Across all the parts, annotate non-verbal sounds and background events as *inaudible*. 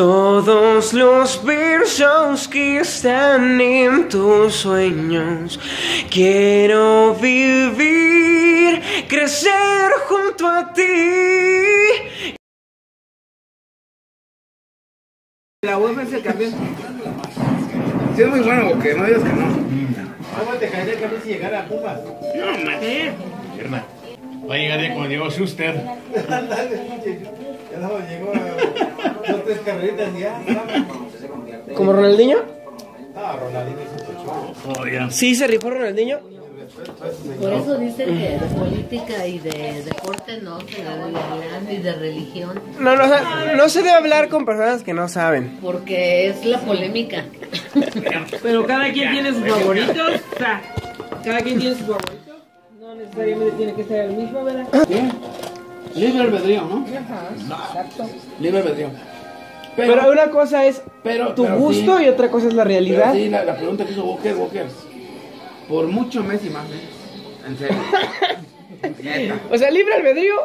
todos los versos que están en tus sueños. Quiero vivir, crecer junto a ti. La UEFA es el campeón. Sí, es muy bueno, porque no digas que no. ¿Cómo te caería que a mí si llegara a Pumas? No, mané. Pierna. Va a llegar ya como Diego Schuster. *laughs* Ya no llegó a *laughs* dos, tres carreritas ya. ¿Como Ronaldinho? Ah, Ronaldinho es un cochón. Oh, ya. Sí, se rifó Ronaldinho. Por eso dicen que de política y de deporte no se debe hablar, ni de religión, No, no, no se debe hablar con personas que no saben. porque es la polémica. *laughs* Pero cada quien tiene sus favoritos. O sea, cada quien tiene sus favoritos. No necesariamente tiene que ser el mismo, ¿verdad? Libre albedrío, ¿no? Libre albedrío. Pero, una cosa es pero- tu pero gusto sí. y otra cosa es la Pero realidad. sí, la, la pregunta que hizo Walker, Walker. Por mucho Messi más, ¿eh? En serio. *laughs* Neta. O sea, libre albedrío,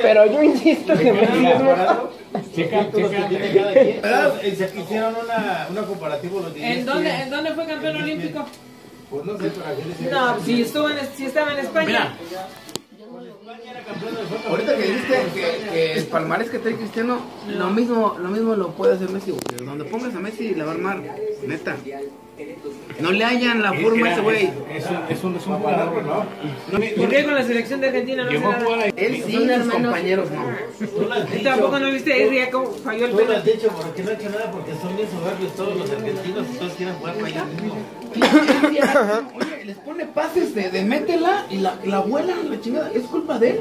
pero yo insisto que mejor. Checa, checa. Y se hicieron una, una comparativa los. ¿En dónde, ¿En dónde fue campeón olímpico? Pues no sé, pero aquí decía. No, si, estuvo en, si estaba en España. Mira, ahorita que dijiste que, que el palmarés que trae Cristiano, lo mismo, lo mismo lo puede hacer Messi, Walker. Donde pongas a Messi, la va a armar. Neta. No le hayan la forma a ese güey. Es un, es un, es un jugador, ¿no? ¿Por qué con la selección de Argentina no se Llegó a jugar da? ahí. Él sí, Son sus hermanos. compañeros no. Tú lo has ¿Y dicho. tampoco no viste día cómo falló el Tú lo penal? has dicho porque no ha hecho nada porque son bien soberbios todos los argentinos y todos quieren jugar para ellos mismos. *laughs* Les pone pases de, de métela y la, la vuelan la chingada. ¿Es culpa de él?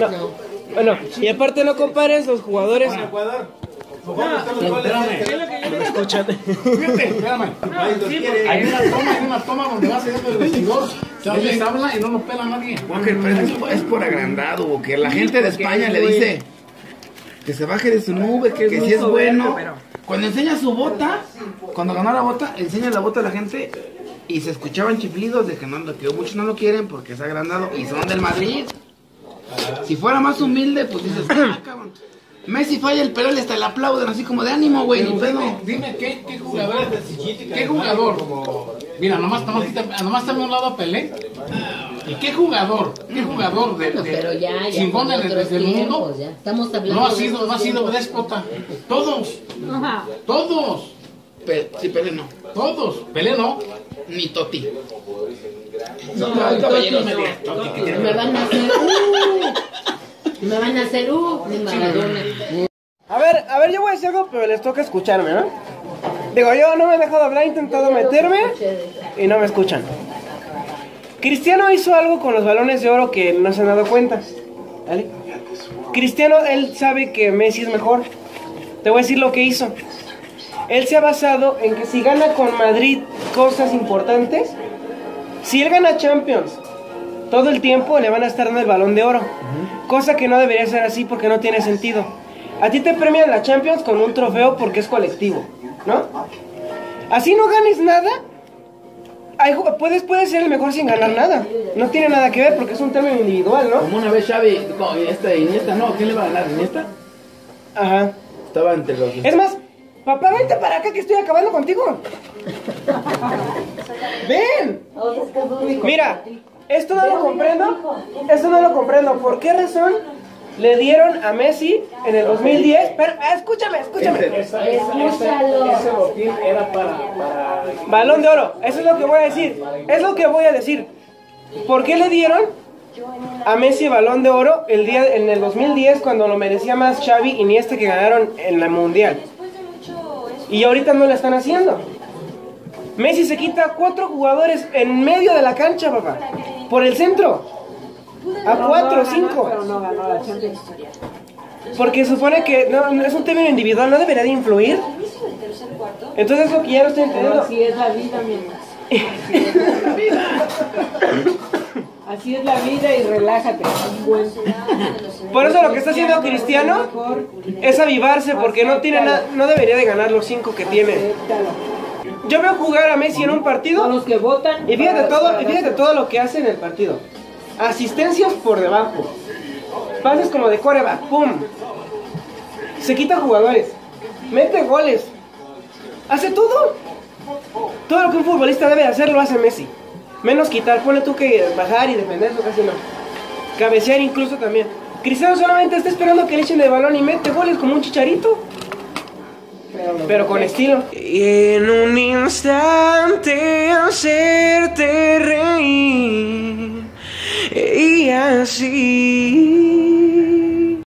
No. Bueno, y aparte no compares los jugadores. Con Ecuador. *laughs* No quiere. Hay una toma, hay una toma donde va saliendo el vestidor. Él les habla y no lo pela nadie. Walker, pero es, es por agrandado, Walker. La gente de España le dice que se baje de su nube, que, que si es bueno. Cuando enseña su bota, cuando ganó la bota, enseña la bota a la gente y se escuchaban chiflidos de que, no, que muchos no lo quieren porque es agrandado y son del Madrid. Si fuera más humilde, pues dices, ah, *clears throat* cabrón. Messi falla el penal hasta le aplauden así como de ánimo, güey, ni pedo. Dime, dime ¿qué, qué jugador, qué jugador, mira, nomás, nomás, nomás un lado a Pelé, y qué jugador, qué jugador de, pero ya, ya chingón en el, mundo, ya. Estamos hablando no ha sido, no ha sido déspota, todos, todos, Pe- sí, pero no. todos, Pelé no, Ni Totti. No, No. *laughs* Me van a hacer uh, me van a hacer uh, de Maradona. A ver, a ver, yo voy a decir algo, pero les toca escucharme, ¿no? Digo, yo no me he dejado hablar, he intentado meterme y no me escuchan. Cristiano hizo algo con los balones de oro que no se han dado cuenta. ¿Vale? Cristiano, él sabe que Messi es mejor. Te voy a decir lo que hizo. Él se ha basado en que si gana con Madrid cosas importantes, si él gana Champions todo el tiempo, le van a estar dando el balón de oro. Cosa que no debería ser así porque no tiene sentido. A ti te premian la Champions con un trofeo porque es colectivo, ¿no? Así no ganes nada. hay puedes, puedes ser el mejor sin ganar nada. No tiene nada que ver porque es un término individual, ¿no? Como una vez Xavi, esta Iniesta, no, ¿quién le va a ganar? ¿Iniesta? Ajá. Estaba entre los... Es más, papá, vente para acá que estoy acabando contigo. Ven. Mira, esto no lo comprendo. Esto no lo comprendo. ¿Por qué razón le dieron a Messi en el 2010? Pero, escúchame, escúchame. Escúchalo. botín era para, para Balón de oro. Eso es lo que voy a decir. Es lo que voy a decir. ¿Por qué le dieron a Messi balón de oro el día en el 2010 cuando lo merecía más Xavi y Iniesta que ganaron en la mundial? Y ahorita no lo están haciendo. Messi se quita cuatro jugadores en medio de la cancha, papá. Por el centro. A cuatro cinco. La. Porque supone que no, no, es un término individual, no debería de influir. Entonces es lo que ya no estoy entendiendo. así es la vida, mi *laughs* Así es la vida y relájate. Por eso lo que está haciendo Cristiano es avivarse porque no tiene nada, no debería de ganar los cinco que tiene. Yo veo jugar a Messi en un partido los que votan. y fíjate todo, y fíjate todo lo que hace en el partido. Asistencias por debajo. Pases como de coreback, pum. Se quita jugadores. mete goles, hace todo. Todo lo que un futbolista debe hacer lo hace Messi. Menos quitar, pone tú que bajar y defender, eso casi no. Cabecear incluso también. Cristiano solamente está esperando que le echen el balón y mete goles como un chicharito. Pero con estilo. En un instante hacerte reír. Y así